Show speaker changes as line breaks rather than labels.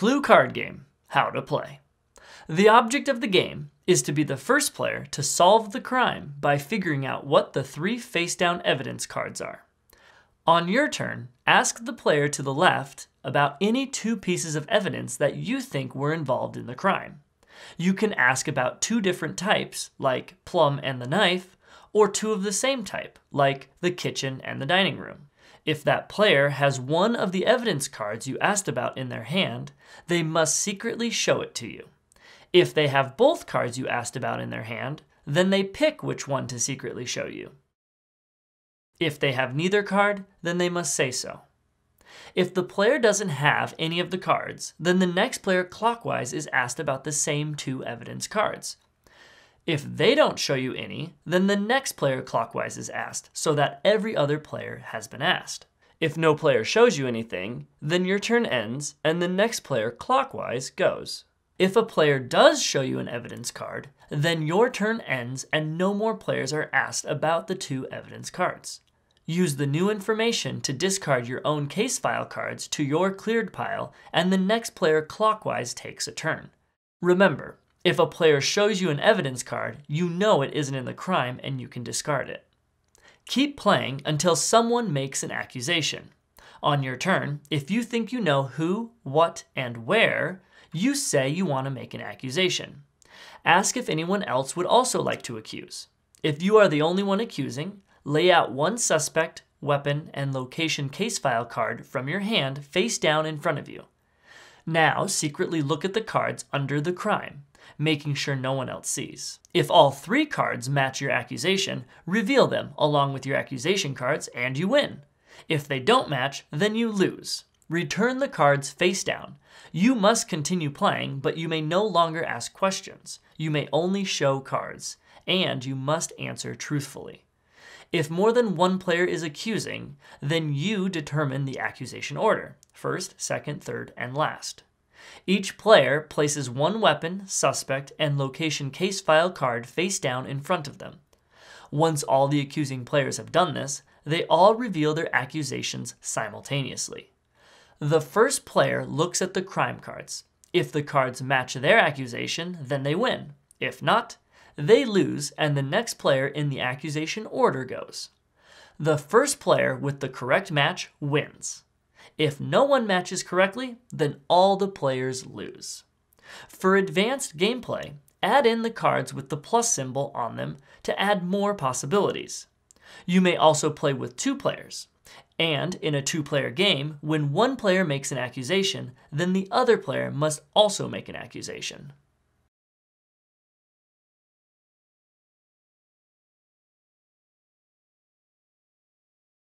Clue Card Game How to Play. The object of the game is to be the first player to solve the crime by figuring out what the three face down evidence cards are. On your turn, ask the player to the left about any two pieces of evidence that you think were involved in the crime. You can ask about two different types, like plum and the knife, or two of the same type, like the kitchen and the dining room. If that player has one of the evidence cards you asked about in their hand, they must secretly show it to you. If they have both cards you asked about in their hand, then they pick which one to secretly show you. If they have neither card, then they must say so. If the player doesn't have any of the cards, then the next player clockwise is asked about the same two evidence cards. If they don't show you any, then the next player clockwise is asked, so that every other player has been asked. If no player shows you anything, then your turn ends and the next player clockwise goes. If a player does show you an evidence card, then your turn ends and no more players are asked about the two evidence cards. Use the new information to discard your own case file cards to your cleared pile, and the next player clockwise takes a turn. Remember, if a player shows you an evidence card, you know it isn't in the crime and you can discard it. Keep playing until someone makes an accusation. On your turn, if you think you know who, what, and where, you say you want to make an accusation. Ask if anyone else would also like to accuse. If you are the only one accusing, lay out one suspect, weapon, and location case file card from your hand face down in front of you. Now, secretly look at the cards under the crime, making sure no one else sees. If all three cards match your accusation, reveal them along with your accusation cards and you win. If they don't match, then you lose. Return the cards face down. You must continue playing, but you may no longer ask questions. You may only show cards, and you must answer truthfully. If more than one player is accusing, then you determine the accusation order first, second, third, and last. Each player places one weapon, suspect, and location case file card face down in front of them. Once all the accusing players have done this, they all reveal their accusations simultaneously. The first player looks at the crime cards. If the cards match their accusation, then they win. If not, they lose, and the next player in the accusation order goes. The first player with the correct match wins. If no one matches correctly, then all the players lose. For advanced gameplay, add in the cards with the plus symbol on them to add more possibilities. You may also play with two players. And in a two player game, when one player makes an accusation, then the other player must also make an accusation.